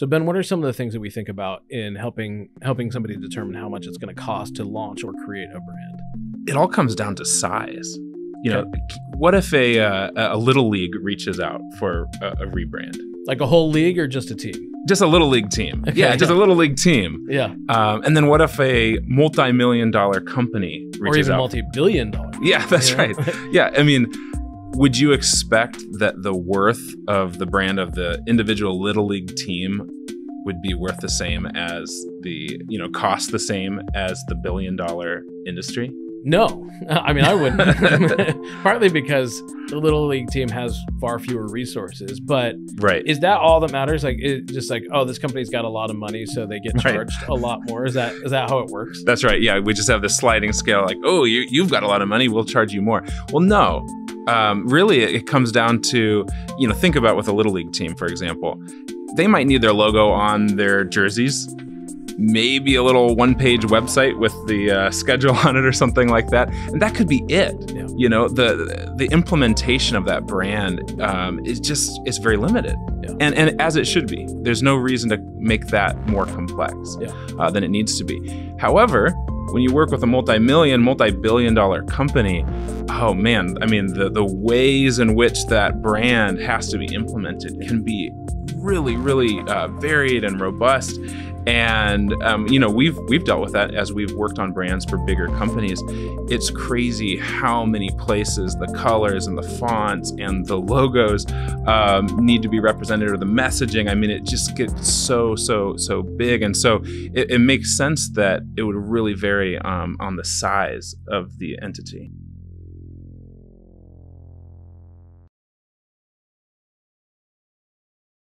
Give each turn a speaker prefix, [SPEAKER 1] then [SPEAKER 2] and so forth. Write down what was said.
[SPEAKER 1] So Ben, what are some of the things that we think about in helping helping somebody determine how much it's going to cost to launch or create a brand?
[SPEAKER 2] It all comes down to size. You know, what if a uh, a little league reaches out for a, a, rebrand?
[SPEAKER 1] Like a whole league or just a team?
[SPEAKER 2] Just a little league team. Okay, yeah, just a little league team.
[SPEAKER 1] Yeah.
[SPEAKER 2] Um, and then what if a multi-million dollar company reaches out
[SPEAKER 1] or even
[SPEAKER 2] out?
[SPEAKER 1] multi-billion dollar?
[SPEAKER 2] Yeah, that's right. yeah, I mean, would you expect that the worth of the brand of the individual little league team would be worth the same as the you know cost the same as the billion dollar industry?
[SPEAKER 1] No. I mean i wouldn't. Partly because the little league team has far fewer resources but
[SPEAKER 2] right.
[SPEAKER 1] is that all that matters? Like it just like oh this company's got a lot of money so they get charged right. a lot more. Is that is that how it works?
[SPEAKER 2] That's right. Yeah we just have this sliding scale like oh you, you've got a lot of money we'll charge you more. Well no um, really it comes down to you know think about with a little league team for example they might need their logo on their jerseys maybe a little one page website with the uh, schedule on it or something like that and that could be it yeah. you know the the implementation of that brand um, is just is very limited yeah. and and as it should be there's no reason to make that more complex yeah. uh, than it needs to be however when you work with a multi-million multi-billion dollar company oh man i mean the the ways in which that brand has to be implemented can be really really uh, varied and robust. And um, you know we've we've dealt with that as we've worked on brands for bigger companies. It's crazy how many places the colors and the fonts and the logos um, need to be represented or the messaging. I mean it just gets so so so big. And so it, it makes sense that it would really vary um, on the size of the entity